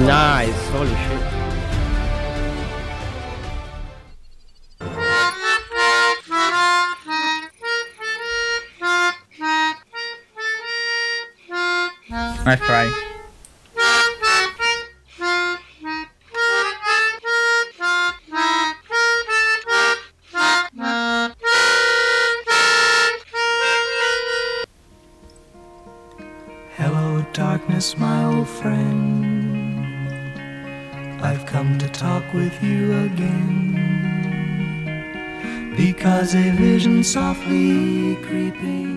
Nice, holy shit. Nice try. Hello, darkness, my old friend. I've come to talk with you again. Because a vision softly creeping